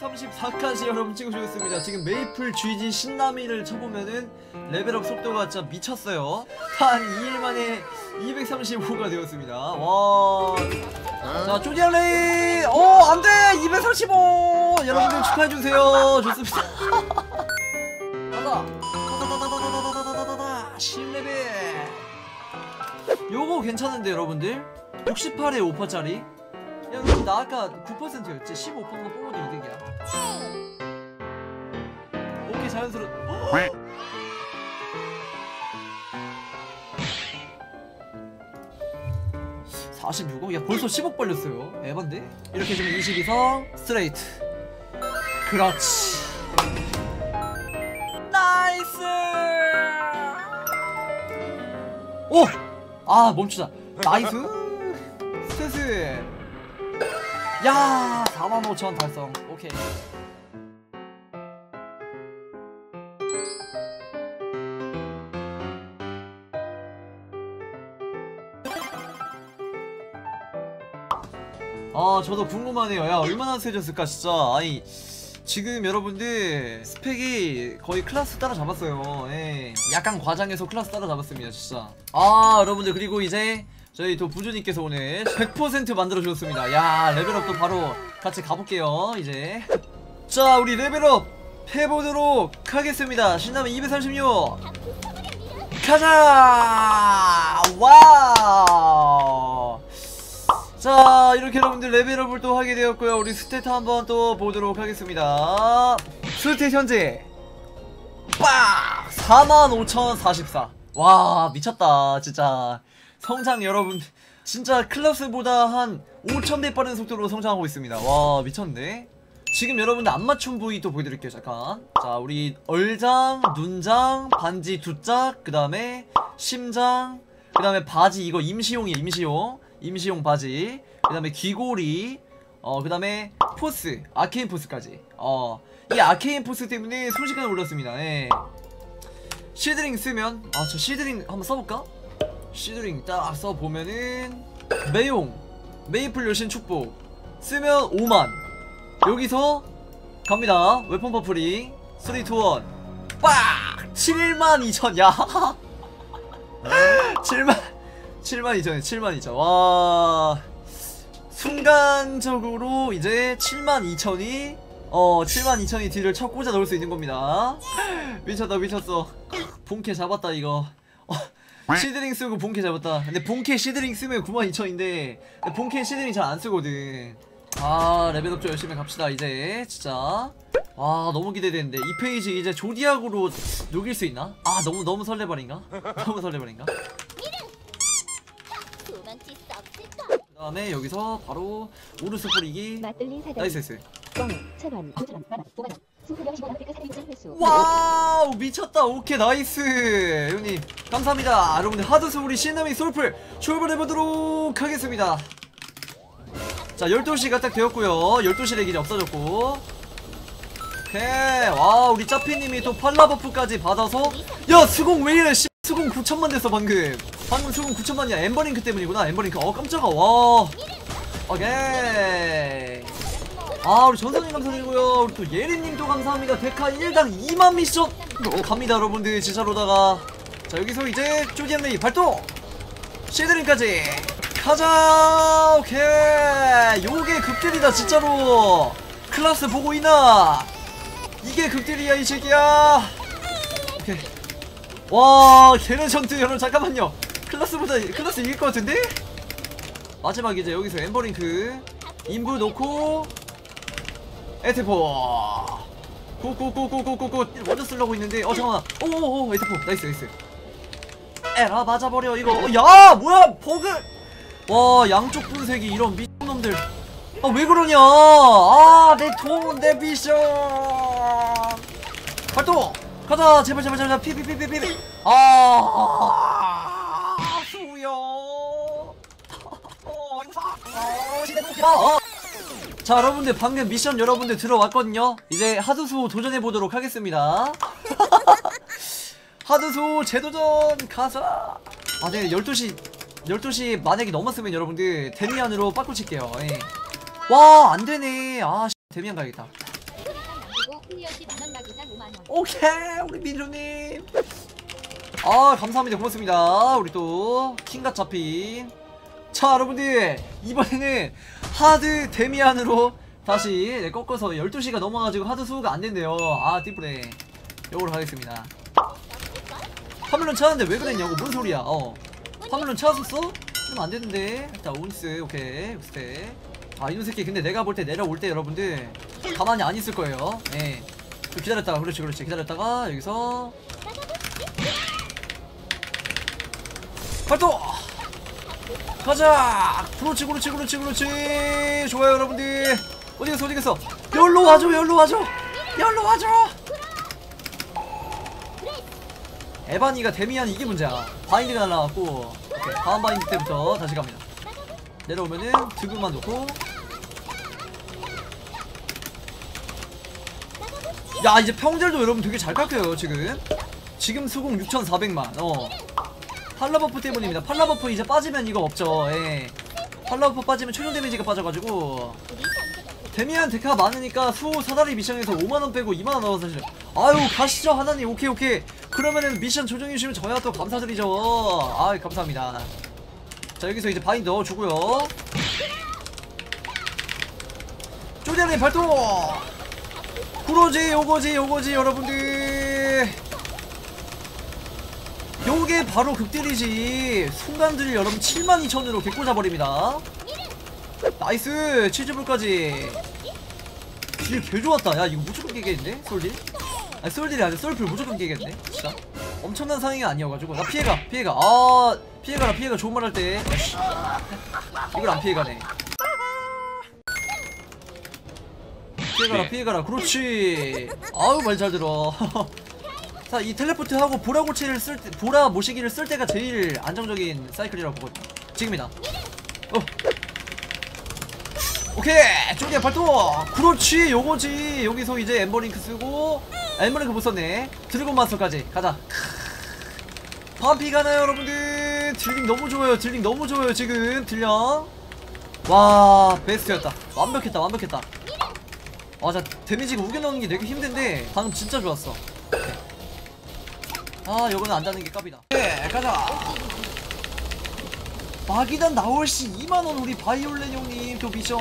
234까지 여러분 찍어주셨습니다. 지금 메이플 GG 신나미를 쳐보면은 레벨업 속도가 진짜 미쳤어요. 한 2일 만에 235가 되었습니다. 와. 자, 쪼디알레이! 어, 안 돼! 235! 여러분들 축하해주세요. 좋습니다. 가자! 10레벨! 요거 괜찮은데, 여러분들? 68에 5%짜리? 야, 그럼 나 아까 9%였지? 15%만 뽑아도 이득이야. 오케이, 자연스러워. 헉! 46억? 야 벌써 10억 벌렸어요 에반데? 이렇게 되면 22성 스트레이트 그렇지 nice 오! 아 멈추자 nice 스탯 야 45,000 달성 오케이 아 저도 궁금하네요. 야 얼마나 세졌을까 진짜. 아니 지금 여러분들 스펙이 거의 클라스 따라잡았어요. 예. 약간 과장해서 클라스 따라잡았습니다 진짜. 아 여러분들 그리고 이제 저희 또 부주님께서 오늘 100% 만들어주셨습니다. 야 레벨업도 바로 같이 가볼게요 이제. 자 우리 레벨업 해보도록 하겠습니다. 신남이 236 가자! 와우 자 이렇게 여러분들 레벨업을 또 하게 되었고요. 우리 스탯 한번 또 보도록 하겠습니다. 스탯 현재 빡! 45,044 와 미쳤다 진짜. 성장 여러분 진짜 클래스보다 한 5,000배 빠른 속도로 성장하고 있습니다. 와 미쳤네. 지금 여러분들 안 맞춘 부위 또 보여드릴게요 잠깐. 자 우리 얼장, 눈장, 반지 두 짝 그 다음에 심장 그 다음에 바지 이거 임시용이에요 임시용 임시용 바지 그 다음에 귀고리 어 그 다음에 포스 아케인 포스까지. 어 이 아케인 포스 때문에 순식간에 올랐습니다. 예. 시드링 쓰면 아저 시드링 한번 써볼까? 시드링 딱 써보면은 매용 메이플 여신 축복 쓰면 5만. 여기서 갑니다. weapon puff 3, 2, 1 빡! 7만 2천. 야. 7만 7만 2천에 7만 2천 와. 순간적으로 이제 7만 2천이 어 7만 2천이 딜을 쳐 꽂아 넣을 수 있는 겁니다. 미쳤다 미쳤어. 본캐 잡았다 이거. 어, 시드링 쓰고 본캐 잡았다. 근데 본캐 시드링 쓰면 9만 2천인데 본캐 시드링 잘 안 쓰거든. 아 레벨업 좀 열심히 갑시다 이제. 진짜. 와 너무 기대되는데. 이 페이지 이제 Zodiac으로 녹일 수 있나? 아 너무 너무 설레발인가? 너무 설레발인가? 도망칠 수 없을까? 그 다음에 여기서 바로 오르스 뿌리기 맞들린 사다리 나이스 나이스. 꽝 천원 오천원 만원 오만원 승부력 15원 아프리카 살인증 회수. 와우 미쳤다. 오케이 나이스. 형님 감사합니다. 여러분들 하드스 우리 시나미 솔플 출발해보도록 하겠습니다. 자 12시가 딱 되었고요. 12시 렉이 없어졌고. 오케이. 와 우리 짜피님이 또 팔라버프까지 받아서. 야 수공 왜 이래 씨, 수공 9천만 됐어 방금 방금 수공 9천만이야. 엔버링크 때문이구나. 엔버링크. 어 깜짝아. 와. 오케이. 아 우리 전선님 감사드리고요. 우리 또 예리님도 감사합니다. 데카 1당 2만 미션. 어, 갑니다 여러분들. 진짜로다가. 자 여기서 이제 Zodiac Ray 발동! 시드링까지. 가자! 오케이. 요게 극딜이다 진짜로. 클라스 보고 있나? 이게 극딜이야 이 새끼야. 오케이 와 개레전드 여러분 잠깐만요. 클라스보다 클라스 이길 것 같은데? 마지막 이제 여기서 엠버링크. 인부 놓고 에테포. 고고고고고고고 먼저 쓰려고 있는데 어 잠깐만. 오오오 에테포. 나이스 나이스. 에라 맞아버려 이거. 어, 야 뭐야 버그! 와 양쪽 분색이 이런 미친놈들. 아 왜 그러냐? 아내 돈 내 미션. 발동 가자 제발 제발 제발 피피피피피. 아 수요. 어, 아, 아. 자 여러분들 방금 미션 여러분들 들어왔거든요. 이제 하드수 도전해보도록 하겠습니다. 하드수 재도전 가자. 아 네 12시 12시 만약에 넘었으면 여러분들 데미안으로 빠꾸 칠게요. 예. 와 안되네. 아 씨, 데미안 가야겠다 클리어시 만원 나기단 5만원 오케이 우리 민주님. 아 감사합니다. 고맙습니다. 우리 또 킹갓 잡힌. 자 여러분들 이번에는 하드 데미안으로 다시 네, 꺾어서 12시가 넘어가지고 하드 수호가 안 된대요. 아 띠뿌레. 요거로 가겠습니다. 파밀론 찾았는데 왜 그랬냐고 뭔 소리야. 어. 파밀론 찾았었어? 그러면 안 되는데. 자 온스 오케이. 스테 아 이놈 새끼 근데 내가 볼 때 내려올 때 여러분들 가만히 안 있을 거예요. 예. 좀 기다렸다가 그렇지 그렇지. 기다렸다가 여기서. 발동 가자! 그렇지 그렇지 그렇지 그렇지. 좋아요 여러분들. 어디 갔어 어디 갔어? 열로 와줘 열로 와줘. 열로 와줘. 에바니가 데미안 이게 문제야. 바인드가 날라갔고. 오케이 다음 바인드 때부터 다시 갑니다. 내려오면은 드그만 놓고 야 이제 평절도 여러분 되게 잘 깎여요 지금. 지금 수공 6,400만 어. 팔라버프 때문입니다. 팔라버프 이제 빠지면 이거 없죠 예. 팔라버프 빠지면 최종 데미지가 빠져가지고. 데미안 데카 많으니까 수호 사다리 미션에서 5만원 빼고 2만원 넣어서 사실. 아유 가시죠 하나님. 오케이 오케이. 그러면은 미션 조정해주시면 저희가 또 감사드리죠. 아 감사합니다. 자 여기서 이제 bind 넣어주고요. Zodiac Ray 발동 그렇지 요거지 요거지 여러분들. 요게 바로 극딜이지. 순간딜 여러분 72,000으로 개꽂아버립니다. nice! 치즈볼까지. 딜 개좋았다. 야 이거 무조건 깨겠는데? 솔딜? 아니 솔딜이 아니라 솔플 무조건 깨겠네. 진짜? 엄청난 상황이 아니어가지고. 나 피해가 피해가. 아 피해가라 피해가 좋은 말 할 때. 이걸 안 피해가네 피해가라 피해가라. 그렇지. 아유 말잘 들어. 자 이 텔레포트 하고 보라 고치를 쓸 때, 보라 모시기를 쓸 때가 제일 안정적인 사이클이라고 보거든요 지금이다. 어. 오케이. 쪼개 발동 그렇지. 요거지. 여기서 이제 엔버링크 쓰고 아, 엔버링크 못 썼네. Dragon Master까지. 가자. 반피 가나요 여러분들? 딜링 너무 좋아요. 딜링 너무 좋아요 지금. 딜량. 와 베스트였다. 완벽했다 완벽했다 아자 데미지가 우겨 넣는 게 되게 힘든데 방금 진짜 좋았어. 아 요거는 안 닿는 게 깝이다. 네 가자. 마기안 나올시 2만원 우리 바이올렛 형님 또 미션.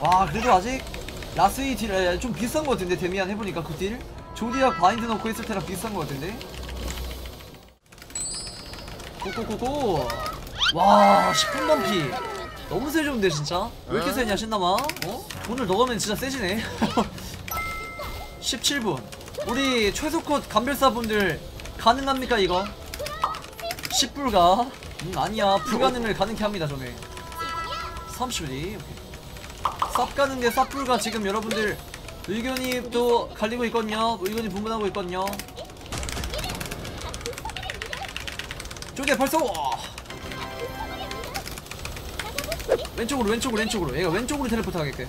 와 그래도 아직 하스우 딜좀 비싼 것 같은데 데미안 해보니까 극딜? Zodiac bind 넣고 했을 때랑 비싼 것 같은데? go go go go. 와 10분 넘피 너무 세졌는데 진짜? 왜 이렇게 세냐 신남아 어? 돈을 넣으면 진짜 세지네. 17분. 우리 최소컷 감별사분들 가능합니까 이거? 10불가? 음 아니야. 불가능을 가능케 합니다 30이 오케이. 쌉 가는데 쌉불가. 지금 여러분들 의견이 또 갈리고 있거든요. 의견이 분분하고 있거든요. 쪼개 벌써 왼쪽으로 왼쪽으로 왼쪽으로. 얘가 왼쪽으로 텔레포트 하게끔.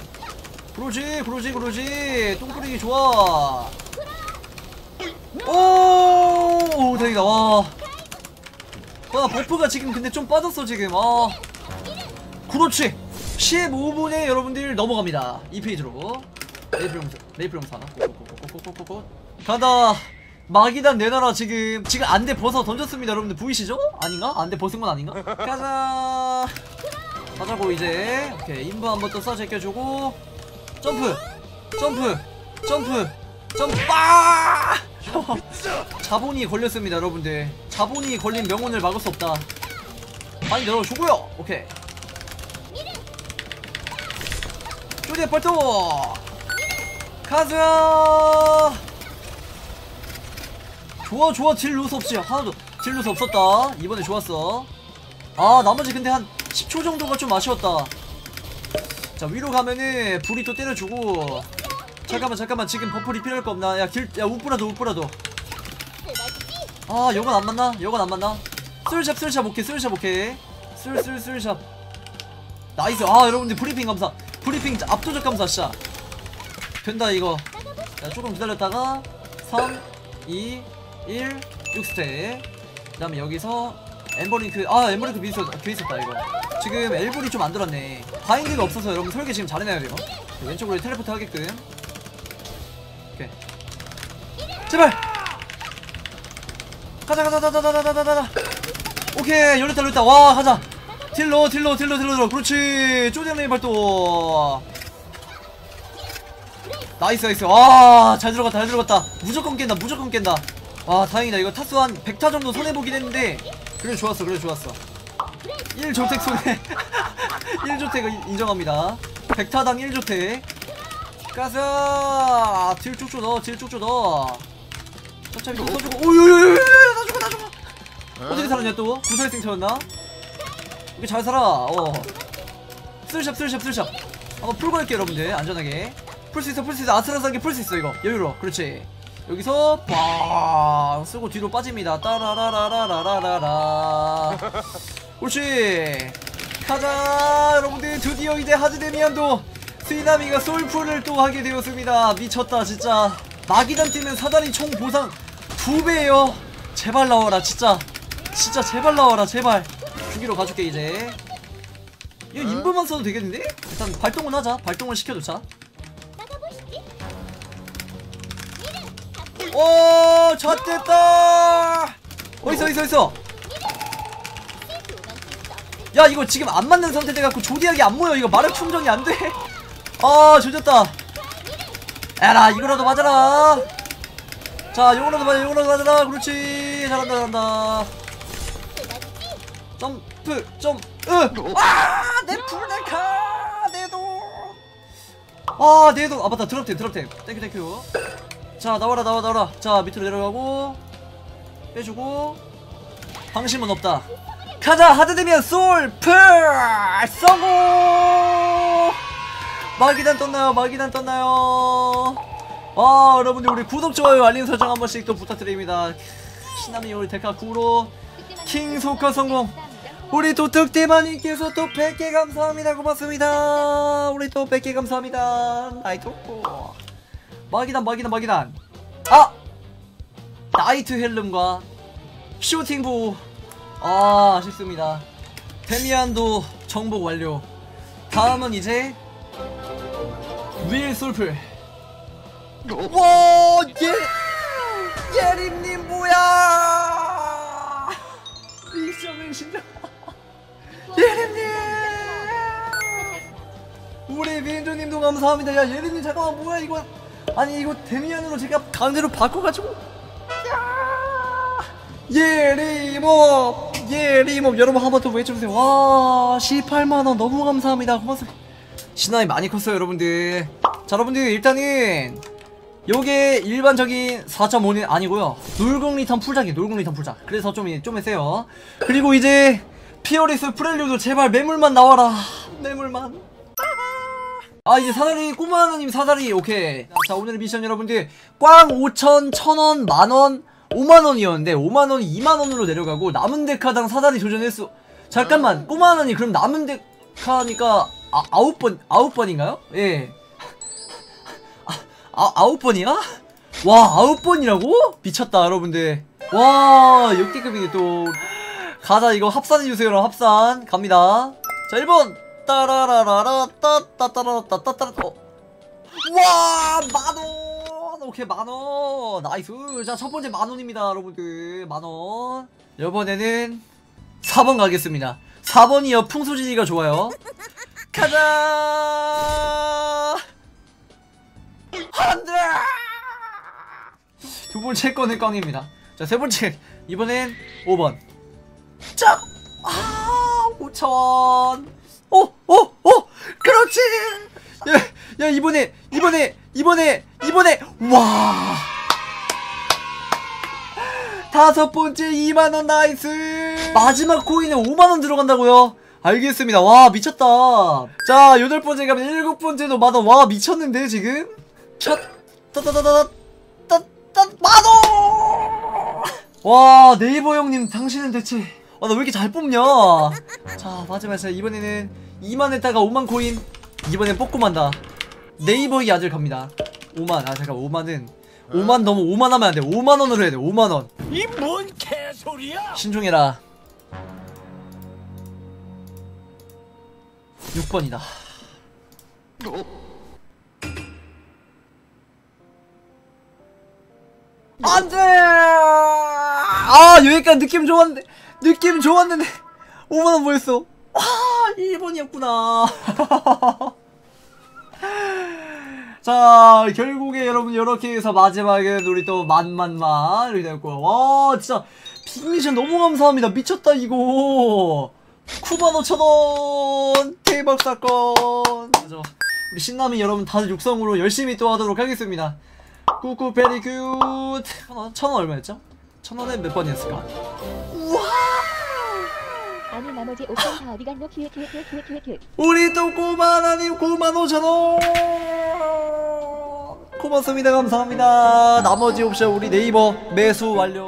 그렇지 그렇지 그렇지. 똥뿌리기 좋아. 오, 오 다행이다. 와. 와, buff가 지금 근데 좀 빠졌어 지금. 아. 그렇지. 15분에 여러분들 넘어갑니다. 이 페이지로. 메이플 용사 메이플 용사 하나. 가자, 마기안 내놔라 지금. 지금 안대 벗어 던졌습니다 여러분들. 보이시죠? 아닌가? 안대 벗은 건 아닌가? 가자. 가자고 이제. 오케이 인부 한번 또쏴 제껴주고. 점프 점프 점프 점프. 빠 자본이 걸렸습니다 여러분들. 자본이 걸린 명훈을 막을 수 없다. 많이 열어주고요. 오케이. 쪼개 발동 가자. 좋아 좋아. 딜 loss 없지. 하나도 딜 루스 없었다. 이번에 좋았어. 아 나머지 근데 한 10초 정도가 좀 아쉬웠다. 자 위로 가면은 불이 또 때려주고. 잠깐만 잠깐만. 지금 버플이 필요할 거 없나? 야길야 우프라도 우프라도 아 요건 안 맞나? 요건 안 맞나? 술샵 술샵 오케이 술샵 오케이. 술술 술샵. 나이스. 아 여러분들 브리핑 감사. 브리핑 압도적 감사 진짜. 된다 이거. 자 조금 기다렸다가 3 2 1 6스텝. 그 다음에 여기서 엠버링크 아 엠버링크 미스 돼 있었다 이거. 지금 엘볼이 좀 안 들었네. bind가 없어서 여러분 설계 지금 잘해놔야 돼요 왼쪽으로 텔레포트 하게끔. 오케이. 제발! 가자 가자 가자 가자 가자 가자 오케이 열렸다 열렸다. 와 가자. 딜러 딜러 딜러 딜러 딜러. 그렇지. 쪼디안레이 발도. nice nice. 와 잘 들어갔다 잘 들어갔다. 무조건 깬다 무조건 깬다. 와 다행이다. 이거 타수 한 100타 정도 손해보긴 했는데 그래 좋았어 그래 좋았어. 1조택 손해 1조택 인정합니다. 100타당 1조택. 가자! 딜 쭉쭉 넣어 딜 쭉쭉 넣어. 천천히 좀 써주고. 오유유유유 나 죽어 나 죽어. 어떻게 살았냐 또? 구설생 차였나? 이게 잘 살아. 어. 슬샵 슬샵 슬샵. 한번 풀고 할게요 여러분들. 안전하게. 풀 수 있어 풀 수 있어. 아슬아슬하게 풀 수 있어 이거. 여유로. 그렇지 여기서 빵 쓰고 뒤로 빠집니다. 따라라라라라라라 옳지. 가자 여러분들. 드디어 이제 하드데미안도 신남이가 솔플을 또 하게 되었습니다. 미쳤다 진짜. 마깃안 뜨면 사다리 총 보상 두 배예요. 제발 나와라 진짜. 진짜 제발 나와라 제발. 죽이러 가줄게 이제. 이거 인부만 써도 되겠는데? 일단 발동은 하자. 발동을 시켜놓자 오 젖됐다. 어딨어 어딨어 어딨어. 야 이거 지금 안 맞는 상태 돼갖고 조디하게 안 모여. 이거 마력 충전이 안 돼. 아 조졌다. 에라 이거라도 맞아라. 자 요거라도 맞아 요거라도 맞아라. 그렇지. 잘한다 잘한다. 점프 점프 아내 풀데카 내도. 아 내도. 아 맞다. 드롭템 드롭템. thank you thank you 자 나와라 나와 나와라. 자 밑으로 내려가고 빼주고. 방심은 없다. 가자 하드데미안 솔플! 성공! 마기단 떴나요? 마기단 떴나요? 아 여러분들 우리 구독 좋아요 알림 설정 한 번씩 또 부탁드립니다. 신나미 우리 데카 구로. 킹 소카 성공. 우리 또 득대마님께서 또 100개 감사합니다. 고맙습니다. 우리 또 100개 감사합니다. 나이트 마기단 마기단 마기단. 아! 나이트 헬름과 쇼팅부. 아 아쉽습니다. 데미안도 정복 완료. 다음은 이제 윌 솔플 와 예! 예림님 뭐야? 미션을 진짜 예림님! 우리 민주님도 감사합니다. 야 예림님 잠깐만 뭐야 이거 아니 이거 데미안으로 제가 강제로 바꿔가지고. 야! 예리몹 예리몹 여러분 한 번 더 외쳐주세요. 와 18만원. 너무 감사합니다. 고맙습니다. 신화이 많이 컸어요 여러분들. 자 여러분들 일단은 요게 일반적인 4.5는 아니고요. 놀궁 리턴 풀작이 놀궁 리턴 풀작. 그래서 좀, 좀 세요. 그리고 이제 피어리스 프렐류도 제발 매물만 나와라. 매물만 아 이제 사다리 꼬마 하나님 사다리 오케이. 자 오늘의 미션 여러분들. 꽝 5천 1000원 만원 5만원이었는데 5만원이 2만원으로 내려가고 남은 데카당 사다리 도전했어. 잠깐만 꼬마 하나님 그럼 남은 데카니까 아, 아홉 번 아홉 번인가요? 예. 아, 아, 아홉 번이야? 와 아홉 번이라고? 미쳤다 여러분들. 와 역대급이네 또. 가자 이거 합산해주세요 합산. 갑니다. 자 1번 따라라라라 따따따라 따따따라 어. 와 만원! 오케이 만원. nice. 자 첫번째 만원입니다 여러분들. 만원. 이번에는 4번 가겠습니다. 4번이요 풍소지기가 좋아요. 가자! 안돼 두 번째 거는 꽝입니다. 자 세 번째. 이번엔 5번. 짝! 아 5천 오! 오! 오! 그렇지! 야, 야 이번에 이번에 이번에 이번에 와 다섯 번째 2만원 nice 마지막 코인에 5만원 들어간다고요? 알겠습니다 와 미쳤다 자 여덟 번째 가면 일곱 번째도 만원 와 미쳤는데 지금 샷 따따따따 따따 만원 와 네이버 형님 당신은 대체 아, 나 왜 이렇게 잘 뽑냐? 자, 마지막에서 이번에는 2만 했다가 5만 코인. 이번엔 뽑고 만다. 네이버의 아들 갑니다. 5만. 아, 잠깐, 5만은. 5만 어? 너무 5만 하면 안 돼. 5만 원으로 해야 돼. 5만 원. 이 뭔 개소리야? 신중해라. 6번이다. 안 돼! 아, 여기까지 느낌 좋았는데. 느낌 좋았는데, 5만원 뭐였어? 아, 1번이었구나. 자, 결국에 여러분, 이렇게 해서 마지막에 우리 또 만만만, 이렇게 됐고요. 와, 진짜, 빅미션 너무 감사합니다. 미쳤다, 이거. 9만 5천원! 대박 사건! 그죠. 우리 신남이 여러분 다들 육성으로 열심히 또 하도록 하겠습니다. 꾸꾸 very good! 천원? 천원 얼마였죠? 천원에 몇 번이었을까? 아니 나머지 옵션 다 어디 갔노 키읔 키읔 키읔 키읔 키읔 키읔 우리 또 9만 원이 9만 5천 원. 고맙습니다. 감사합니다. 나머지 옵션 우리 네이버 매수 완료.